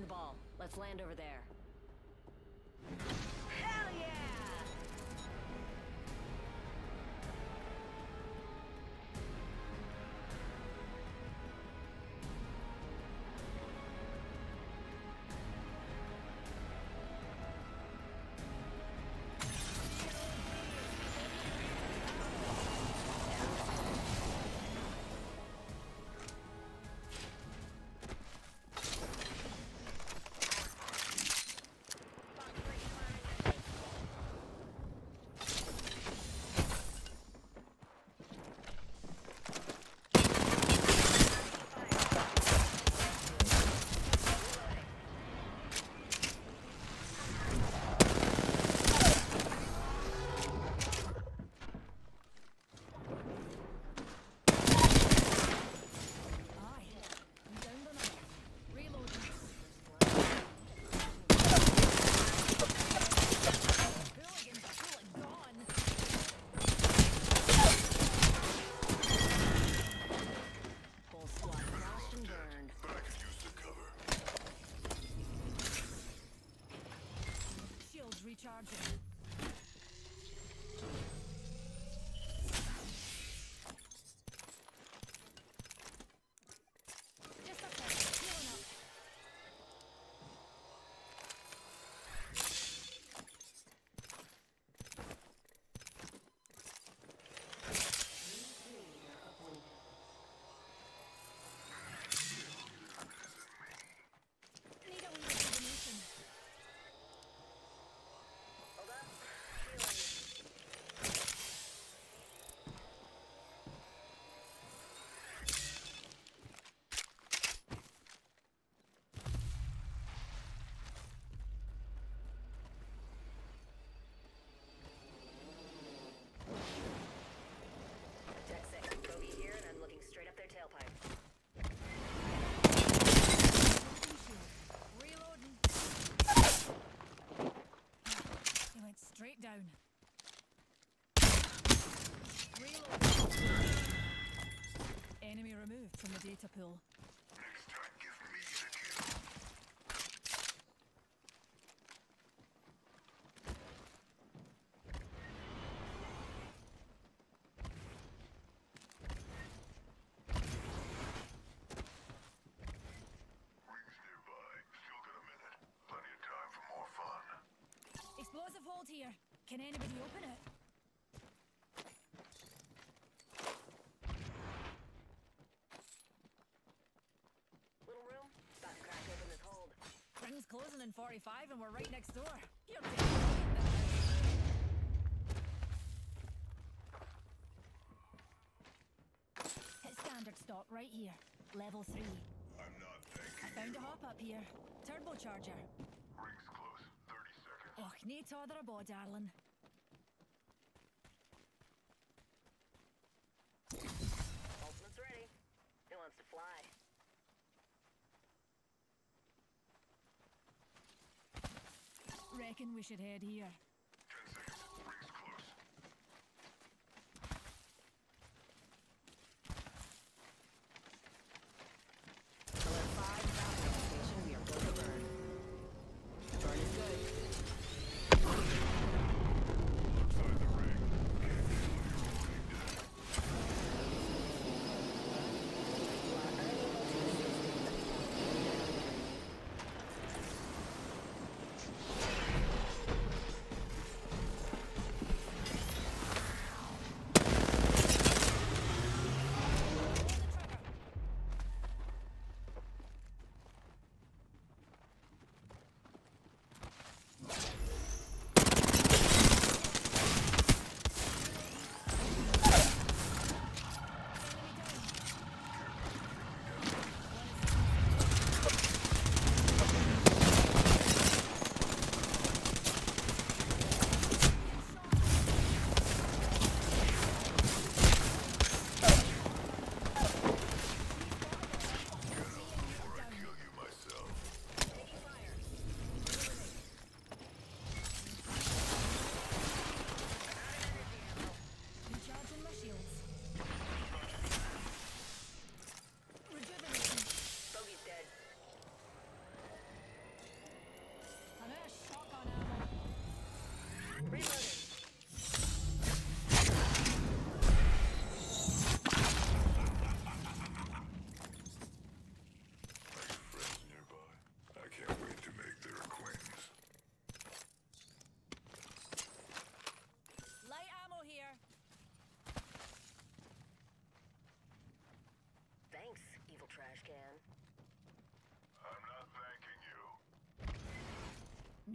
the ball. Let's land over there. Explosive here. Can anybody open it? Little room. About to crack open this hold. Ring's closing in 45 and we're right next door. You're dead. Hit standard stock right here. Level 3. I'm not thanking Found you. a hop up here. Turbocharger. Rings close. 30 need to other bo, darling. Ultimate's ready. Who wants to fly? Reckon we should head here.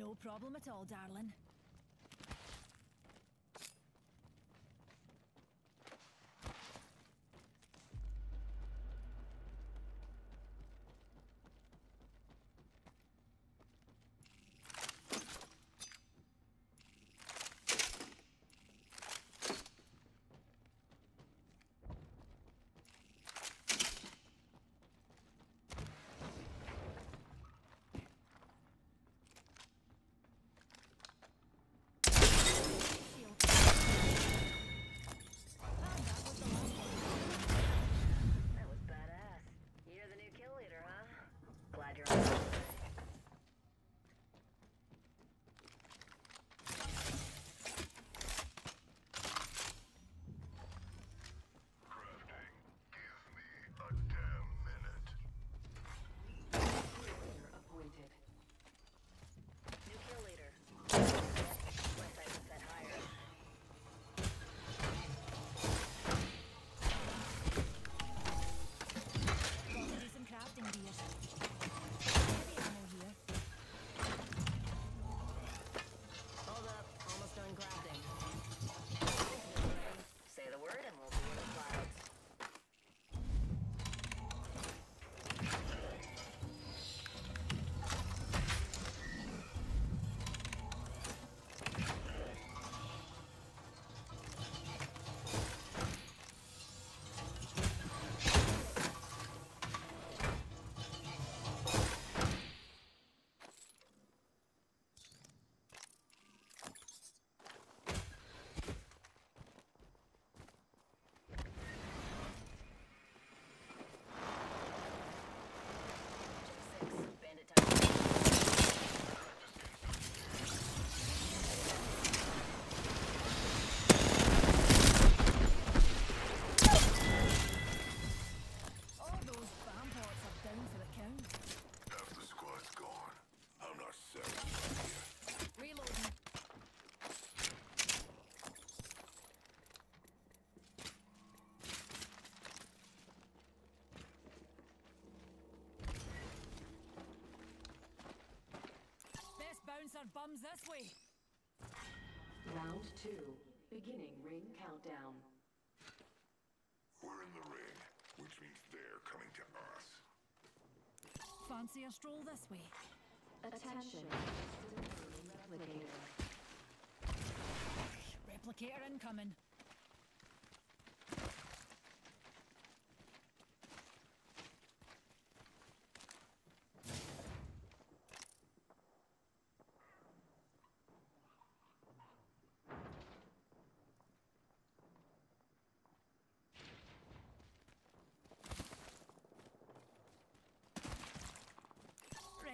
No problem at all, darling. Bombs this way. Round two. Beginning ring countdown. We're in the ring, which means they're coming to us. Fancy a stroll this way. Attention. Attention. Replicator. Replicator incoming.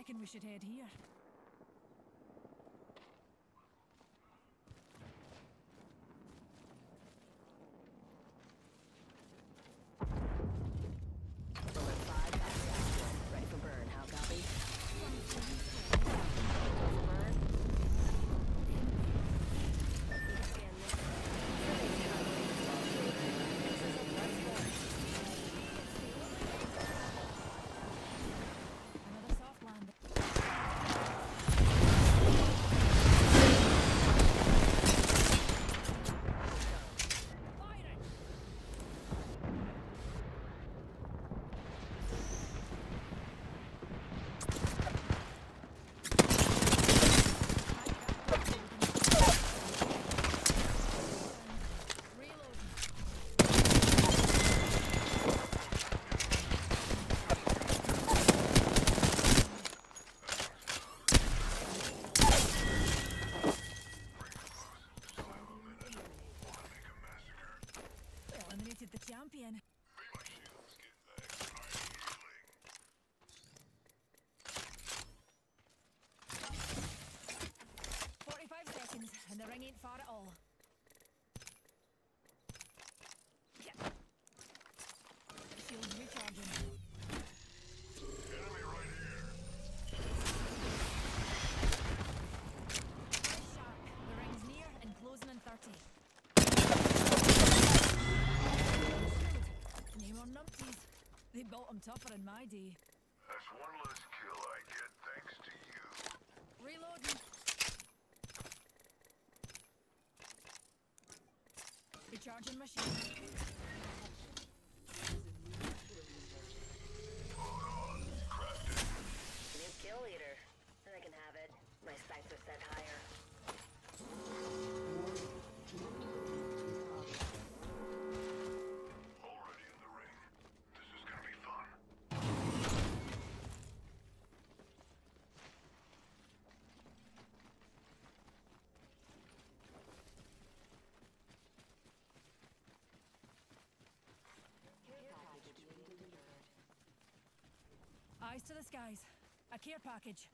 reckon we should head here. them tougher in my day. That's one less kill I get thanks to you. Reloading. Recharging machine. Hold on, crafted. New kill leader. To the skies. A care package.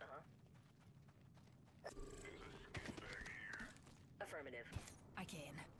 Uh-huh. Affirmative. I can.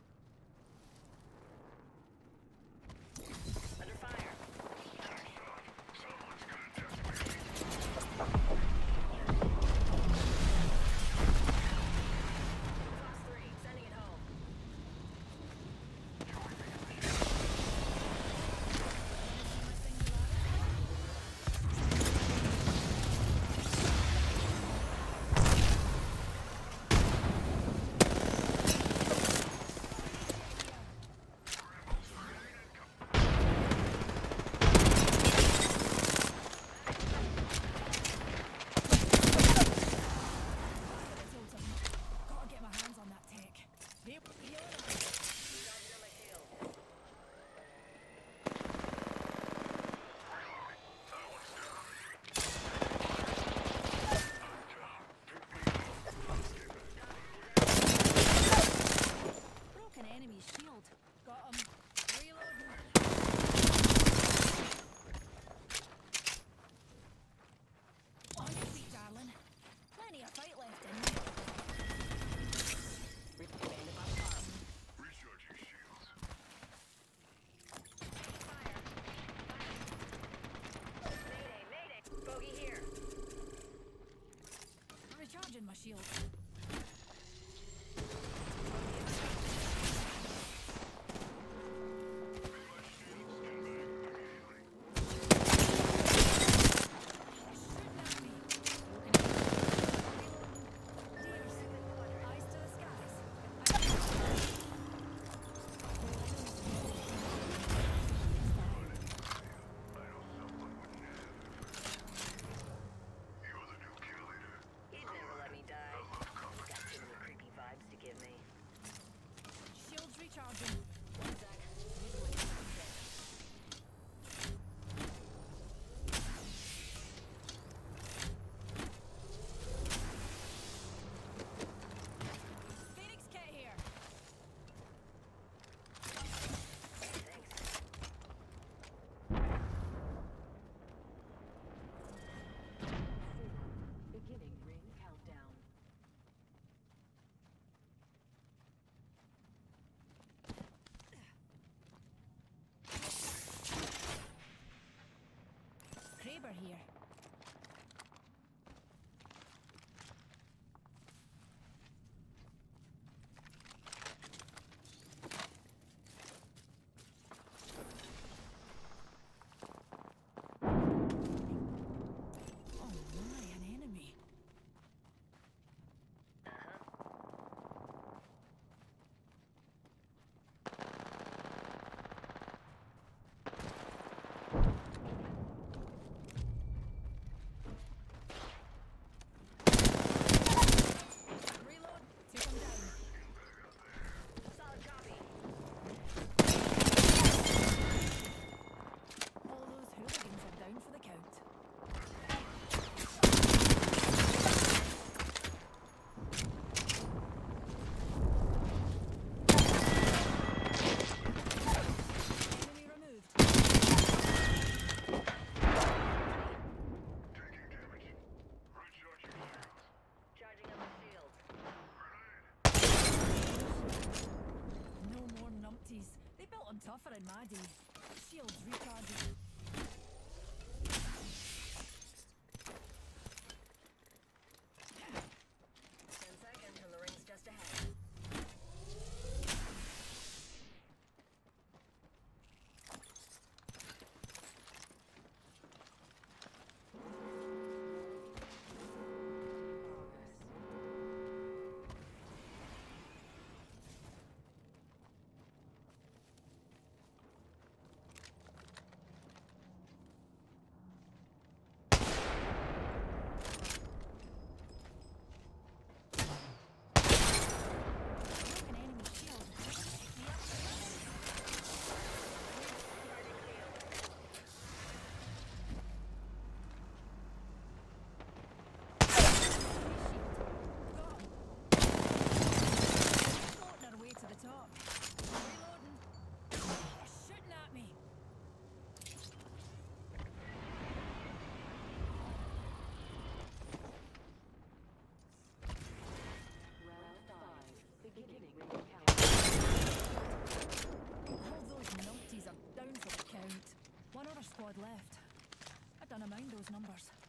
I'm tougher than my. Shields recharging. gonna mind those numbers.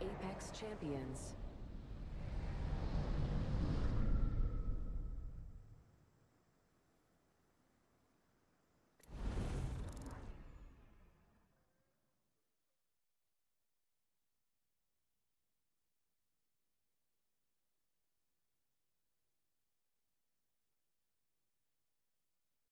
Apex Champions.